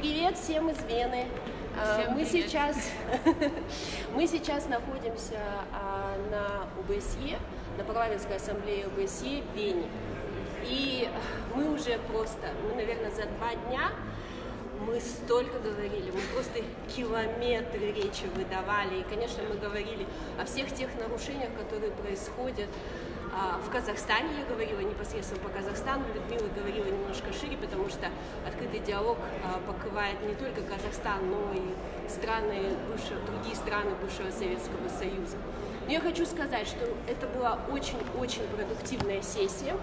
Привет всем из Вены. А, Всем мы привет. сейчас мы сейчас находимся а, на ОБСЕ, на парламентской ассамблее ОБСЕ в Вене. И мы уже просто, мы, наверное, за два дня мы столько говорили, мы просто километры речи выдавали. И, конечно, мы говорили о всех тех нарушениях, которые происходят в Казахстане. Я говорила непосредственно по Казахстану, Людмила говорила немножко шире, потому что открытый диалог а, покрывает не только Казахстан, но и страны бывшего, другие страны бывшего Советского Союза. Но я хочу сказать, что это была очень-очень продуктивная сессия.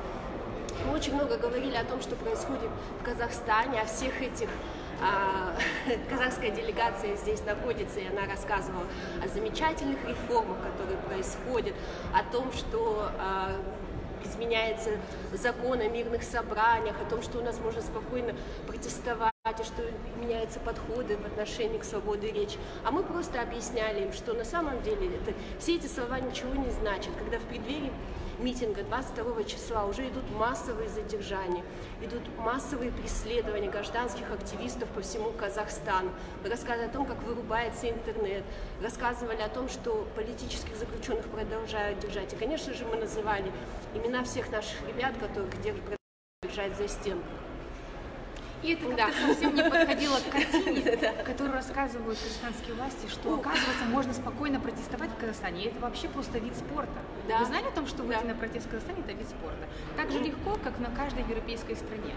Мы очень много говорили о том, что происходит в Казахстане, о всех этих а, казахская делегация здесь находится, и она рассказывала о замечательных реформах, которые происходят, о том, что а, изменяется закон о мирных собраниях, о том, что у нас можно спокойно протестовать, и что меняются подходы в отношении к свободе речи. А мы просто объясняли им, что на самом деле это, все эти слова ничего не значат. Когда в преддверии митинга 22 числа уже идут массовые задержания, идут массовые преследования гражданских активистов по всему Казахстану. Мы рассказывали о том, как вырубается интернет, рассказывали о том, что политических заключенных продолжают держать. И, конечно же, мы называли имена всех наших ребят, которых держат за стенку. И это как-то Да. совсем не подходило к картине, которую рассказывают казахстанские власти, что, оказывается, можно спокойно протестовать в Казахстане. И это вообще просто вид спорта. Да. Вы знали о том, что выйти Да. на протест в Казахстане – это вид спорта? Так же легко, как на каждой европейской стране.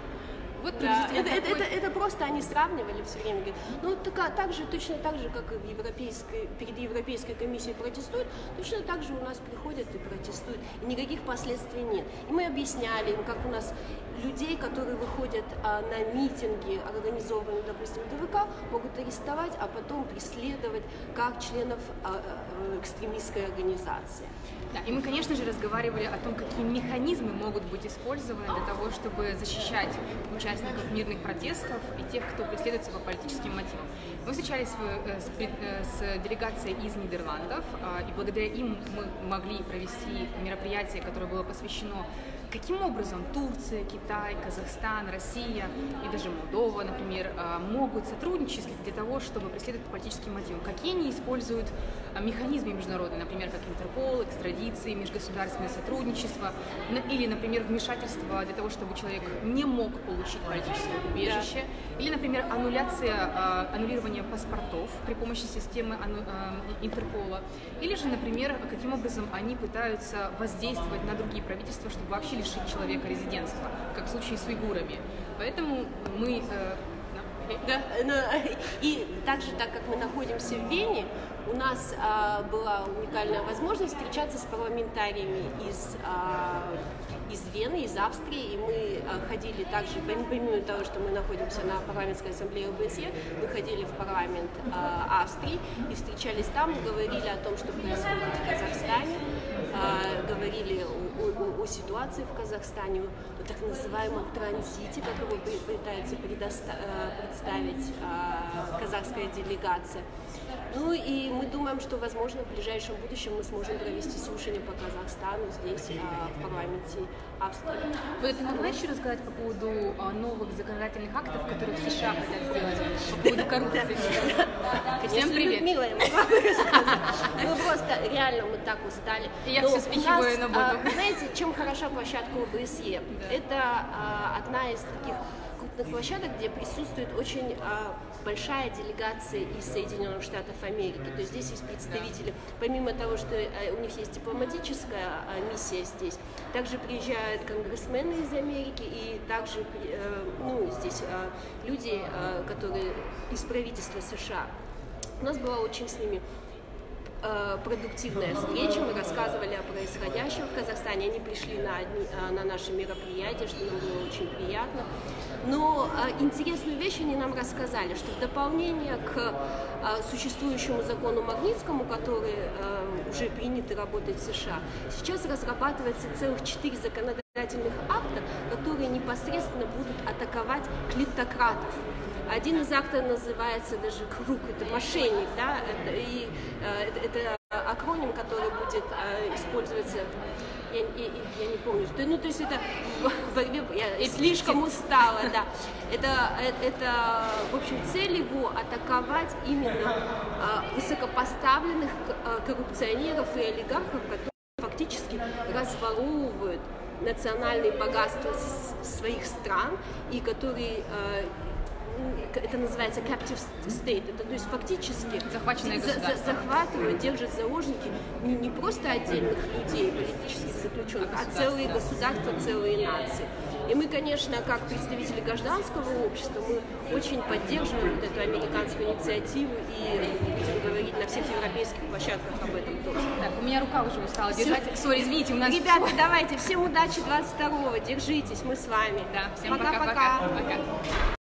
Вот Да, это, это, это, это просто они сравнивали все время. Говорят, ну так, так же, точно так же, как и в европейской, перед Европейской комиссией протестуют, точно так же у нас приходят и протестуют. И никаких последствий нет. И мы объясняли им, как у нас людей, которые выходят а, на митинги, организованные, допустим, ДВК, могут арестовать, а потом преследовать как членов а, а, экстремистской организации. Да, и мы, конечно же, разговаривали о том, какие механизмы могут быть использованы для того, чтобы защищать участников мирных протестов и тех, кто преследуется по политическим мотивам. Мы встречались э, с, э, с делегацией из Нидерландов, а, и благодаря им мы могли провести мероприятие, которое было посвящено Каким образом Турция, Китай, Казахстан, Россия и даже Молдова, например, а, могут сотрудничать для того, чтобы преследовать по политическим мотивам? Какие они используют а, механизмы международные, например, как Интерпол, экстрадиции, межгосударственное сотрудничество, или, например, вмешательство для того, чтобы человек не мог получить политическое убежище, или, например, аннуляция, а, аннулирование паспортов при помощи системы Интерпола, или же, например, каким образом они пытаются воздействовать на другие правительства, чтобы вообще лишить человека резидентства, как в случае с уйгурами. Поэтому мы... э, Да, но, и также, так как мы находимся в Вене, у нас а, была уникальная возможность встречаться с парламентариями из, а, из Вены, из Австрии, и мы а, ходили также, пом- помимо того, что мы находимся на парламентской ассамблее ОБСЕ, мы ходили в парламент а, Австрии и встречались там, говорили о том, что происходит в Казахстане, а, говорили о, о- о ситуации в Казахстане, о так называемом транзите, как его пы- пытается э, представить а, казахская делегация. Ну и мы думаем, что, возможно, в ближайшем будущем мы сможем провести слушание по Казахстану здесь, а, в парламенте Австрии. Вы это могла еще рассказать по поводу а, новых законодательных актов, которые в США хотят сделать по поводу коррупции? Всем привет! Людмила, я могла бы рассказать. Мы просто, реально, мы так устали. Я у спихиваю на а, воду. Знаете, чем хороша площадка ОБСЕ? Это одна из таких крупных площадок, где присутствует очень а, большая делегация из Соединенных Штатов Америки. То есть здесь есть представители, помимо того, что э, у них есть дипломатическая а, миссия здесь, также приезжают конгрессмены из Америки и также э, ну, здесь а, люди, а, которые из правительства США. У нас была очень с ними продуктивная встреча, мы рассказывали о происходящем в Казахстане, они пришли на, э, на наше мероприятие, что нам было очень приятно. Но э, интересную вещь они нам рассказали, что в дополнение к э, существующему закону Магнитскому, который э, уже принят и работает в США, сейчас разрабатывается целых четыре законодательных акта, которые непосредственно будут атаковать клиптократов. Один из актов называется даже круг, это мошенник, да, это, и э, это, акроним, который будет э, использоваться я, я, я не помню, что, ну, то есть это в борьбе, я слишком устала, да. Это, это, это, в общем, цель его атаковать именно а, высокопоставленных коррупционеров и олигархов, которые фактически разворовывают национальные богатства своих стран и которые а, это называется captive state, это то есть фактически Захваченное за, за, захватывают, держат заложники не, не просто отдельных людей, политических заключенных, а целые государства, целые нации. И мы, конечно, как представители гражданского общества, мы очень поддерживаем вот эту американскую инициативу и всех европейских площадках об этом тоже. Так, у меня рука уже устала держать. Сори, извините, у нас... Ребята, давайте, всем удачи 22-го, держитесь, мы с вами. Да, всем пока-пока.